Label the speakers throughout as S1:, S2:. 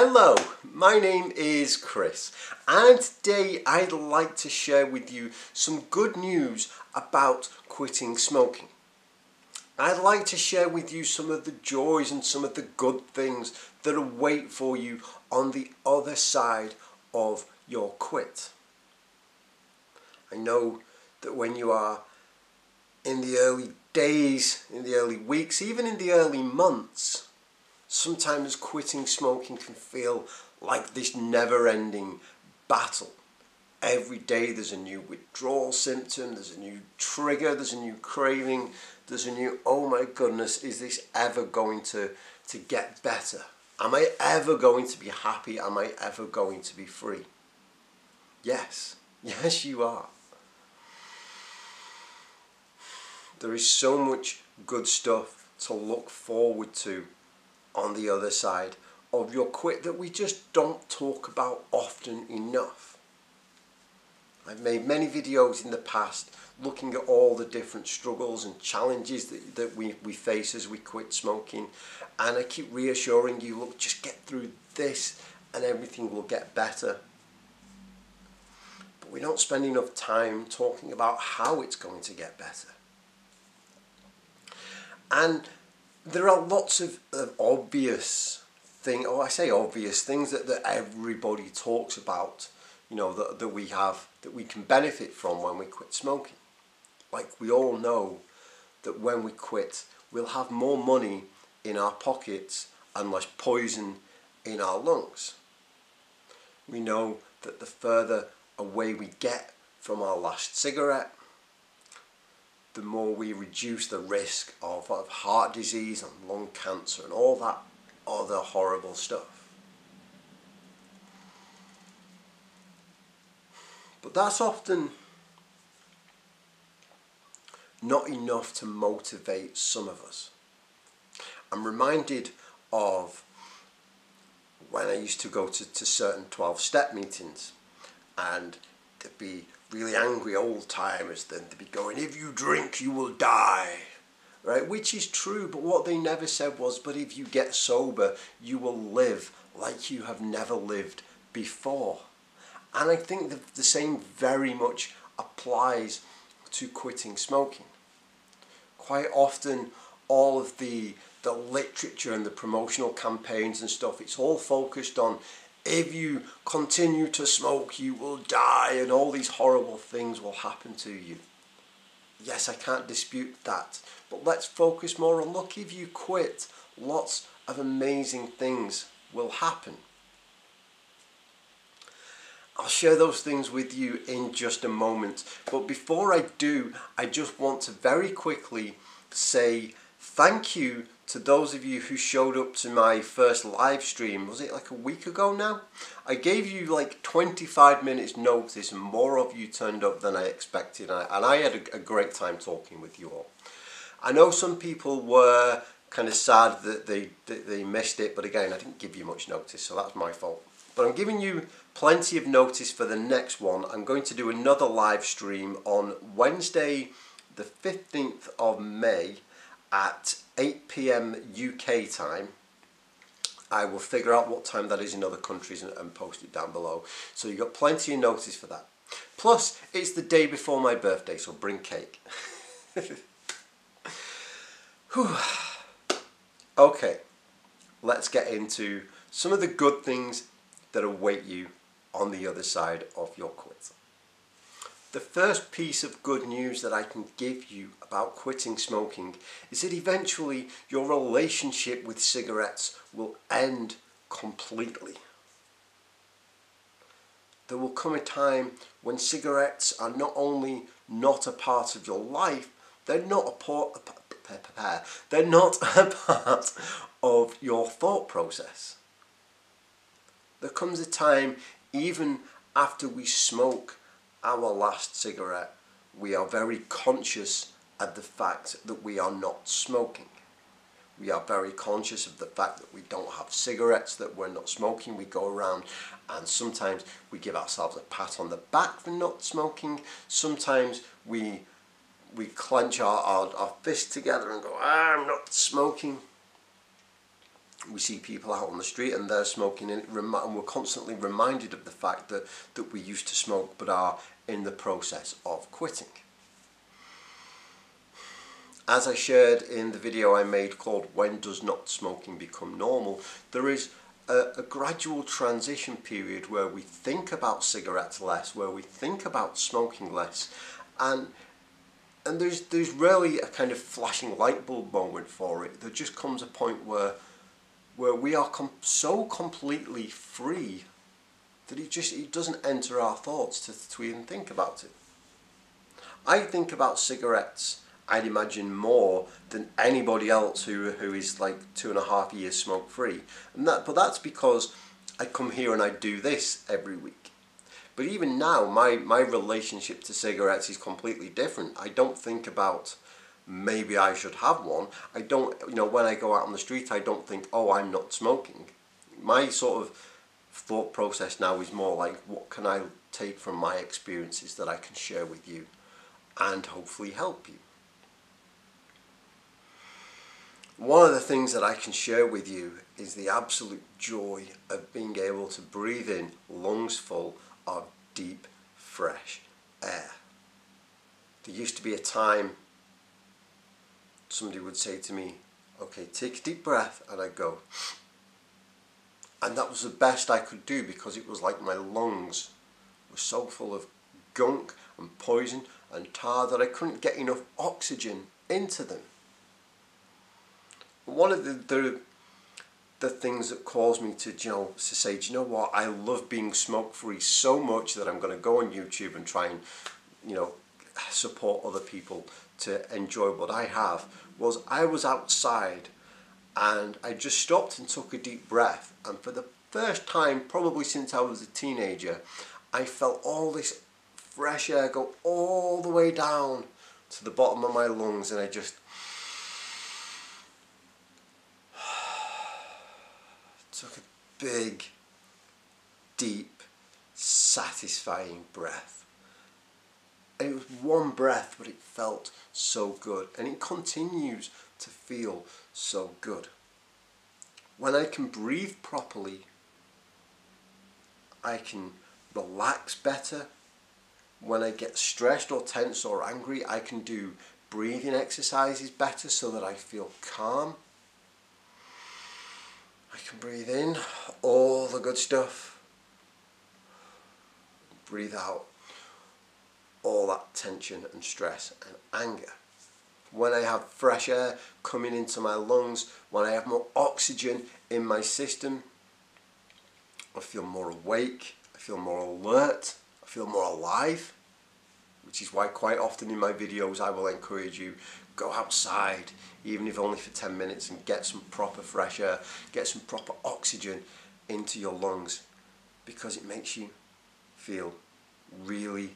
S1: Hello, my name is Chris and today I'd like to share with you some good news about quitting smoking. I'd like to share with you some of the joys and some of the good things that await for you on the other side of your quit. I know that when you are in the early days, in the early weeks, even in the early months, sometimes quitting smoking can feel like this never ending battle. Every day there's a new withdrawal symptom, there's a new trigger, there's a new craving, there's a new, oh my goodness, is this ever going to, to get better? Am I ever going to be happy? Am I ever going to be free? Yes, yes, you are. There is so much good stuff to look forward to on the other side of your quit that we just don't talk about often enough. I've made many videos in the past looking at all the different struggles and challenges that, that we, we face as we quit smoking and I keep reassuring you look just get through this and everything will get better but we don't spend enough time talking about how it's going to get better and there are lots of, of obvious things, or oh, I say obvious things that, that everybody talks about, you know, that, that we have, that we can benefit from when we quit smoking. Like we all know that when we quit, we'll have more money in our pockets and less poison in our lungs. We know that the further away we get from our last cigarette, the more we reduce the risk of, of heart disease and lung cancer and all that other horrible stuff. But that's often not enough to motivate some of us. I'm reminded of when I used to go to, to certain 12 step meetings and there'd be really angry old timers then to be going, if you drink, you will die. Right? Which is true, but what they never said was, but if you get sober, you will live like you have never lived before. And I think the, the same very much applies to quitting smoking. Quite often, all of the the literature and the promotional campaigns and stuff, it's all focused on if you continue to smoke, you will die, and all these horrible things will happen to you. Yes, I can't dispute that, but let's focus more on look, if you quit, lots of amazing things will happen. I'll share those things with you in just a moment, but before I do, I just want to very quickly say thank you to those of you who showed up to my first live stream, was it like a week ago now? I gave you like 25 minutes notice and more of you turned up than I expected and I, had a, great time talking with you all. I know some people were kind of sad that they, that they missed it, but again, I didn't give you much notice, so that's my fault. But I'm giving you plenty of notice for the next one. I'm going to do another live stream on Wednesday, the 15th of May at 8 p.m. UK time. I will figure out what time that is in other countries and, and post it down below. So you've got plenty of notice for that. Plus, it's the day before my birthday, so bring cake. okay, let's get into some of the good things that await you on the other side of your quit. The first piece of good news that I can give you about quitting smoking is that eventually your relationship with cigarettes will end completely. There will come a time when cigarettes are not only not a part of your life, they're not a part, they're not a part of your thought process. There comes a time even after we smoke our last cigarette, we are very conscious of the fact that we are not smoking. We are very conscious of the fact that we don't have cigarettes, that we're not smoking. We go around and sometimes we give ourselves a pat on the back for not smoking. Sometimes we we clench our, our, our fists together and go, ah, I'm not smoking. We see people out on the street and they're smoking and, and we're constantly reminded of the fact that, that we used to smoke but are in the process of quitting. As I shared in the video I made called When Does Not Smoking Become Normal, there is a, a, gradual transition period where we think about cigarettes less, where we think about smoking less, and and there's there's rarely a kind of flashing light bulb moment for it. There just comes a point where where we are com so completely free that it just it doesn't enter our thoughts to, to even think about it. I think about cigarettes I'd imagine more than anybody else who, who is like two and a half years smoke free. And that, but that's because I come here and I do this every week. But even now, my, my relationship to cigarettes is completely different. I don't think about maybe I should have one. I don't, you know, when I go out on the street, I don't think, oh, I'm not smoking. My sort of thought process now is more like, what can I take from my experiences that I can share with you and hopefully help you. One of the things that I can share with you is the absolute joy of being able to breathe in lungs full of deep, fresh air. There used to be a time somebody would say to me, okay, take a deep breath, and I'd go. And that was the best I could do because it was like my lungs were so full of gunk and poison and tar that I couldn't get enough oxygen into them one of the, the the things that caused me to you know to say, do you know what? I love being smoke free so much that I'm going to go on YouTube and try and you know support other people to enjoy what I have. Was I was outside and I just stopped and took a deep breath, and for the first time, probably since I was a teenager, I felt all this fresh air go all the way down to the bottom of my lungs, and I just took a big, deep, satisfying breath. It was one breath, but it felt so good. And it continues to feel so good. When I can breathe properly, I can relax better. When I get stressed or tense or angry, I can do breathing exercises better so that I feel calm. I can breathe in all the good stuff. Breathe out all that tension and stress and anger. When I have fresh air coming into my lungs, when I have more oxygen in my system, I feel more awake, I feel more alert, I feel more alive, which is why quite often in my videos I will encourage you go outside, even if only for 10 minutes, and get some proper fresh air, get some proper oxygen into your lungs because it makes you feel really,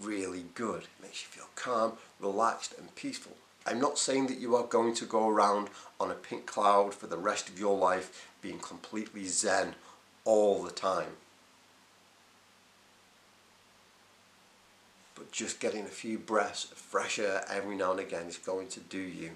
S1: really good. It makes you feel calm, relaxed, and peaceful. I'm not saying that you are going to go around on a pink cloud for the rest of your life being completely zen all the time. but just getting a few breaths of fresh air every now and again is going to do you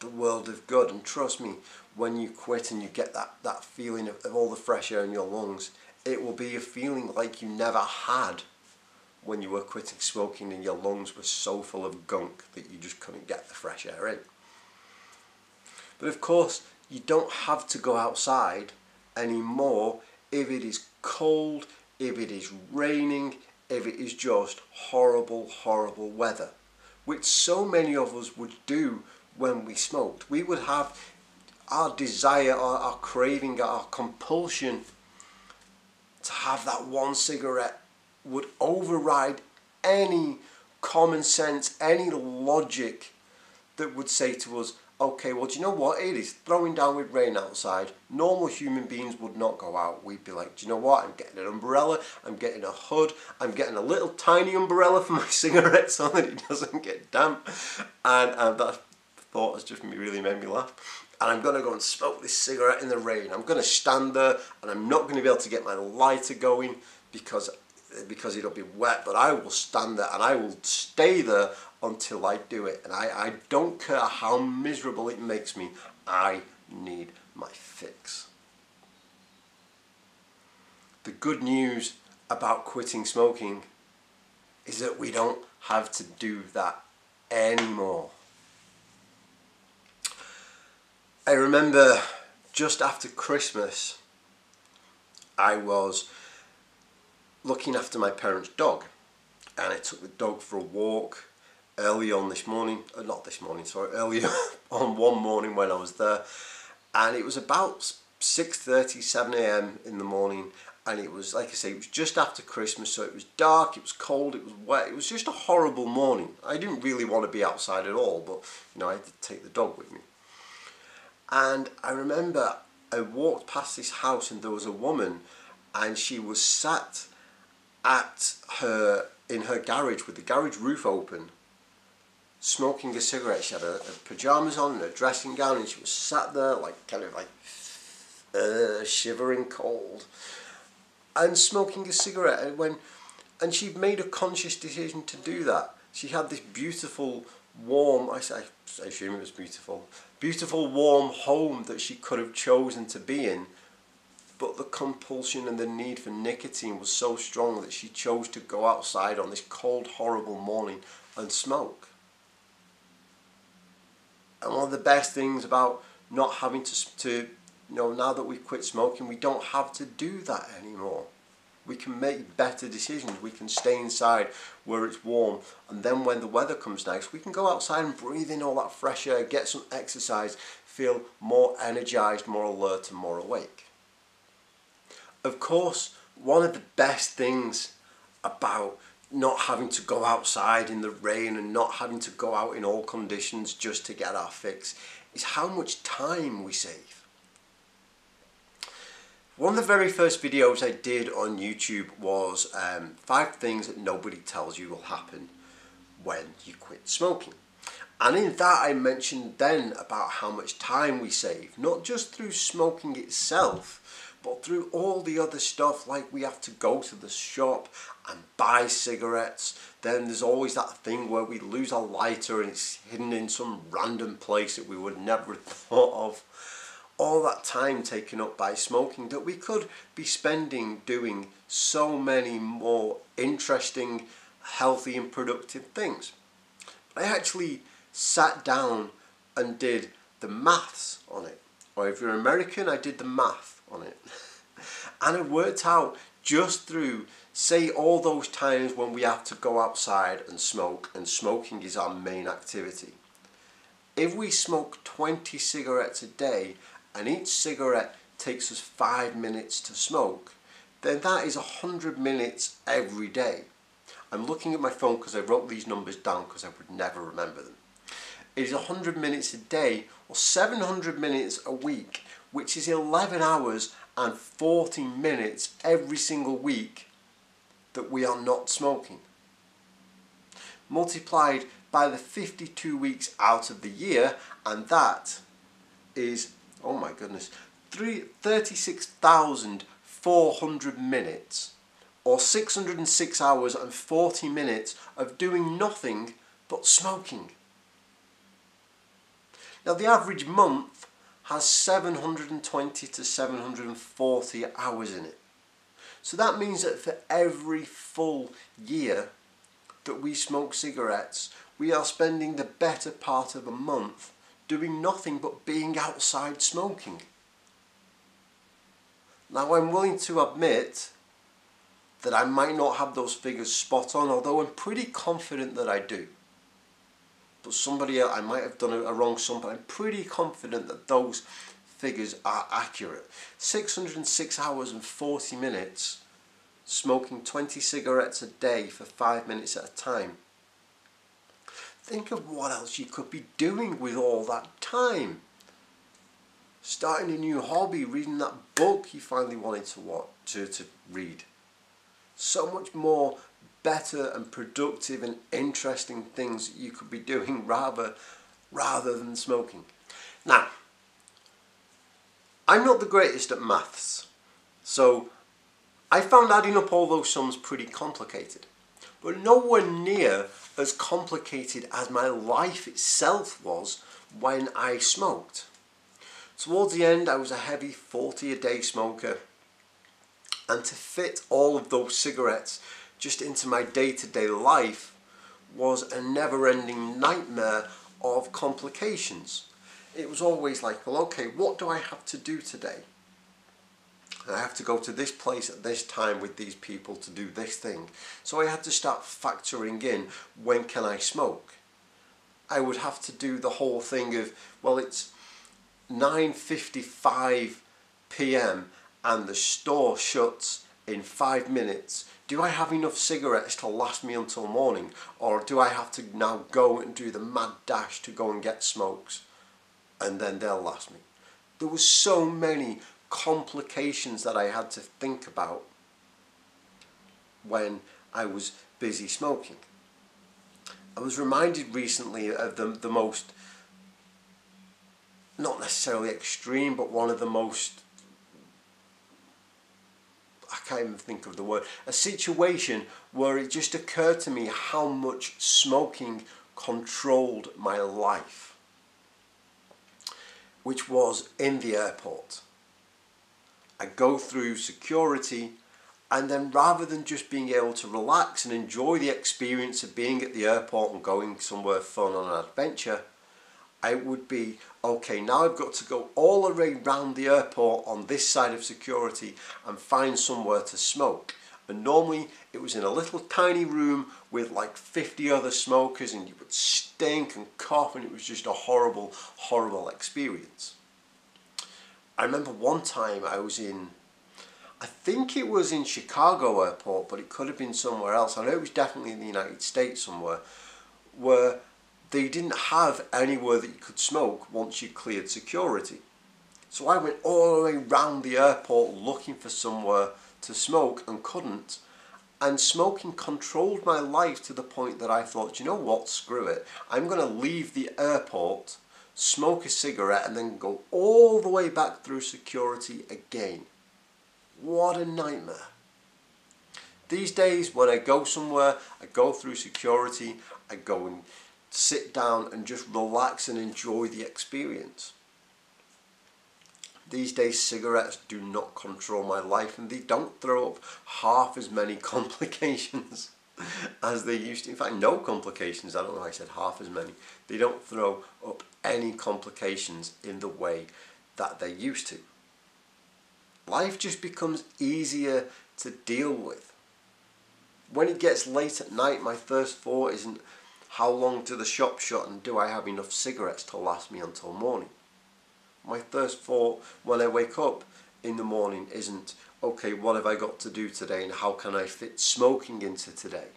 S1: the world of good. And trust me, when you quit and you get that, that feeling of, of all the fresh air in your lungs, it will be a feeling like you never had when you were quitting smoking and your lungs were so full of gunk that you just couldn't get the fresh air in. But of course, you don't have to go outside anymore if it is cold, if it is raining, if it is just horrible, horrible weather, which so many of us would do when we smoked. We would have our desire, our, our craving, our compulsion to have that one cigarette would override any common sense, any logic that would say to us, okay, well, do you know what? It is throwing down with rain outside. Normal human beings would not go out. We'd be like, do you know what? I'm getting an umbrella, I'm getting a hood, I'm getting a little tiny umbrella for my cigarette so that it doesn't get damp. And um, that thought has just really made me laugh. And I'm going to go and smoke this cigarette in the rain. I'm going to stand there and I'm not going to be able to get my lighter going because because it'll be wet, but I will stand there and I will stay there until I do it. And I, I don't care how miserable it makes me, I need my fix. The good news about quitting smoking is that we don't have to do that anymore. I remember just after Christmas, I was looking after my parents' dog, and I took the dog for a walk early on this morning. Uh, not this morning, sorry, earlier on one morning when I was there, and it was about 6:30, 7 a.m. in the morning, and it was like I say, it was just after Christmas, so it was dark, it was cold, it was wet, it was just a horrible morning. I didn't really want to be outside at all, but you know, I had to take the dog with me. And I remember I walked past this house and there was a woman and she was sat at her in her garage with the garage roof open smoking a cigarette. She had her, her pajamas on and a dressing gown and she was sat there like kind of like uh, shivering cold and smoking a cigarette and when and she made a conscious decision to do that. She had this beautiful warm, I, say, I assume it was beautiful, beautiful warm home that she could have chosen to be in, but the compulsion and the need for nicotine was so strong that she chose to go outside on this cold, horrible morning and smoke. And one of the best things about not having to, to you know, now that we've quit smoking, we don't have to do that anymore. We can make better decisions. We can stay inside where it's warm. And then when the weather comes nice, we can go outside and breathe in all that fresh air, get some exercise, feel more energized, more alert, and more awake. Of course, one of the best things about not having to go outside in the rain and not having to go out in all conditions just to get our fix is how much time we save. One of the very first videos I did on YouTube was um, five things that nobody tells you will happen when you quit smoking. And in that I mentioned then about how much time we save, not just through smoking itself, but through all the other stuff like we have to go to the shop and buy cigarettes. Then there's always that thing where we lose our lighter and it's hidden in some random place that we would never have thought of all that time taken up by smoking that we could be spending doing so many more interesting, healthy, and productive things. I actually sat down and did the maths on it. Or if you're American, I did the math on it. and it worked out just through, say, all those times when we have to go outside and smoke, and smoking is our main activity. If we smoke 20 cigarettes a day and each cigarette takes us five minutes to smoke, then that is 100 minutes every day. I'm looking at my phone because I wrote these numbers down because I would never remember them. It is 100 minutes a day or 700 minutes a week, which is 11 hours and 40 minutes every single week that we are not smoking. Multiplied by the 52 weeks out of the year, and that is oh my goodness, 36,400 minutes or 606 hours and 40 minutes of doing nothing but smoking. Now the average month has 720 to 740 hours in it. So that means that for every full year that we smoke cigarettes, we are spending the better part of a month doing nothing but being outside smoking. Now I'm willing to admit that I might not have those figures spot on, although I'm pretty confident that I do. But somebody else, I might have done a wrong sum, but I'm pretty confident that those figures are accurate. 606 hours and 40 minutes smoking 20 cigarettes a day for 5 minutes at a time Think of what else you could be doing with all that time. Starting a new hobby, reading that book you finally wanted to watch, to, to read. So much more better and productive and interesting things you could be doing rather rather than smoking. Now, I'm not the greatest at maths, so I found adding up all those sums pretty complicated but nowhere near as complicated as my life itself was when I smoked. Towards the end, I was a heavy 40 a day smoker. And to fit all of those cigarettes just into my day to day life was a never ending nightmare of complications. It was always like, well, okay, what do I have to do today? I have to go to this place at this time with these people to do this thing. So I had to start factoring in when can I smoke? I would have to do the whole thing of, well, it's 9.55 p.m. and the store shuts in five minutes. Do I have enough cigarettes to last me until morning? Or do I have to now go and do the mad dash to go and get smokes? And then they'll last me. There were so many complications that I had to think about when I was busy smoking. I was reminded recently of the, the most not necessarily extreme, but one of the most I can't even think of the word, a situation where it just occurred to me how much smoking controlled my life, which was in the airport. I go through security, and then rather than just being able to relax and enjoy the experience of being at the airport and going somewhere fun on an adventure, I would be okay. Now I've got to go all the way around the airport on this side of security and find somewhere to smoke. And normally it was in a little tiny room with like 50 other smokers, and you would stink and cough, and it was just a horrible, horrible experience. I remember one time I was in, I think it was in Chicago airport, but it could have been somewhere else. I know it was definitely in the United States somewhere, where they didn't have anywhere that you could smoke once you cleared security. So I went all the way around the airport looking for somewhere to smoke and couldn't. And smoking controlled my life to the point that I thought, you know what, screw it. I'm going to leave the airport, smoke a cigarette, and then go all the way back through security again. What a nightmare. These days, when I go somewhere, I go through security, I go and sit down and just relax and enjoy the experience. These days, cigarettes do not control my life and they don't throw up half as many complications as they used to. In fact, no complications. I don't know why I said half as many. They don't throw up any complications in the way that they used to. Life just becomes easier to deal with. When it gets late at night, my first thought isn't how long do the shops shut and do I have enough cigarettes to last me until morning? My first thought when I wake up in the morning isn't, okay, what have I got to do today and how can I fit smoking into today?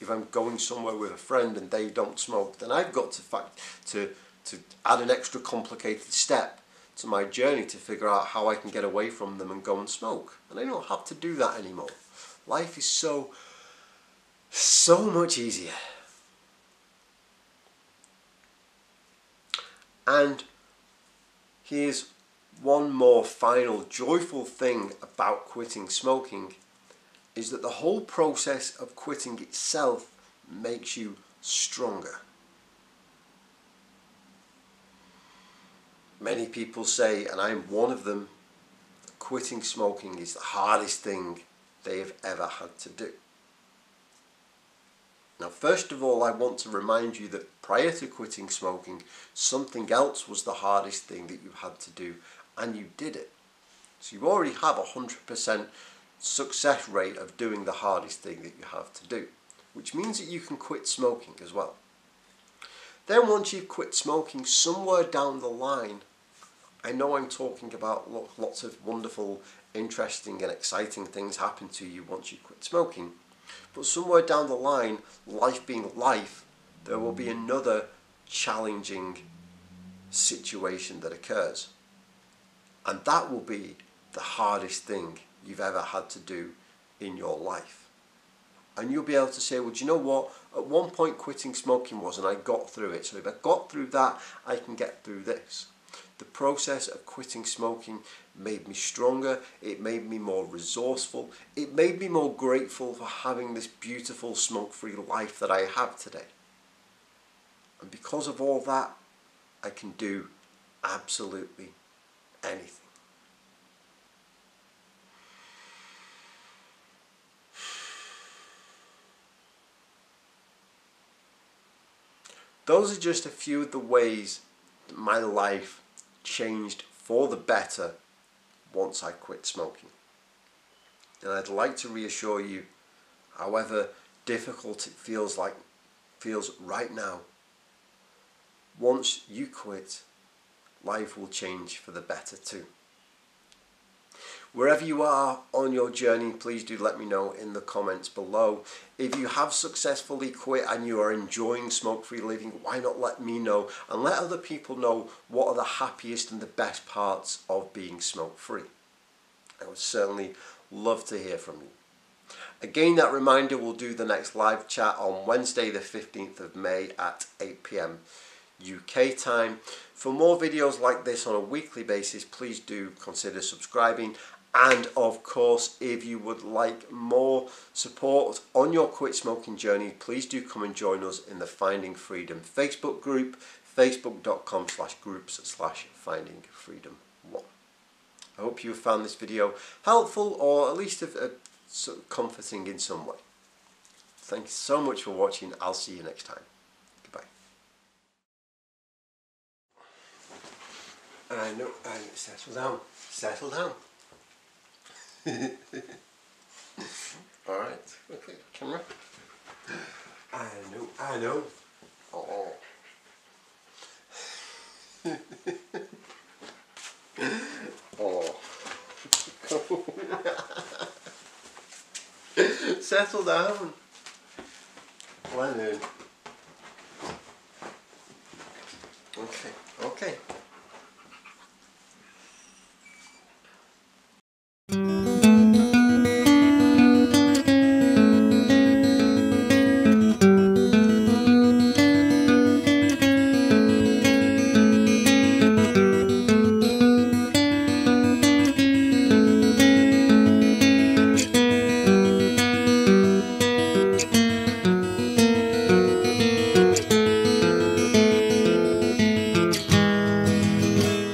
S1: If I'm going somewhere with a friend and they don't smoke, then I've got to fact to to add an extra complicated step to my journey to figure out how I can get away from them and go and smoke. And I don't have to do that anymore. Life is so so much easier. And here's one more final joyful thing about quitting smoking is that the whole process of quitting itself makes you stronger. Many people say, and I'm one of them, quitting smoking is the hardest thing they have ever had to do. Now, first of all, I want to remind you that prior to quitting smoking, something else was the hardest thing that you had to do, and you did it. So you already have a 100% success rate of doing the hardest thing that you have to do, which means that you can quit smoking as well. Then once you've quit smoking, somewhere down the line, I know I'm talking about lots of wonderful, interesting and exciting things happen to you once you quit smoking. But somewhere down the line, life being life, there will be another challenging situation that occurs. And that will be the hardest thing you've ever had to do in your life. And you'll be able to say, well, do you know what? At one point, quitting smoking was, and I got through it. So if I got through that, I can get through this. The process of quitting smoking made me stronger, it made me more resourceful, it made me more grateful for having this beautiful smoke free life that I have today. And because of all that, I can do absolutely anything. Those are just a few of the ways my life changed for the better once I quit smoking. And I'd like to reassure you, however difficult it feels like feels right now, once you quit, life will change for the better too. Wherever you are on your journey, please do let me know in the comments below. If you have successfully quit and you are enjoying smoke free living, why not let me know and let other people know what are the happiest and the best parts of being smoke free. I would certainly love to hear from you. Again, that reminder we'll do the next live chat on Wednesday, the 15th of May at 8 pm UK time. For more videos like this on a weekly basis, please do consider subscribing and of course, if you would like more support on your quit smoking journey, please do come and join us in the Finding Freedom Facebook group, facebook.com slash groups slash finding freedom one. I hope you found this video helpful or at least comforting in some way. Thank you so much for watching. I'll see you next time. Goodbye. I know, I settle down, settle down. Alright, okay, camera. I know, I know. Oh. oh. Settle down. Leonard. Okay, okay.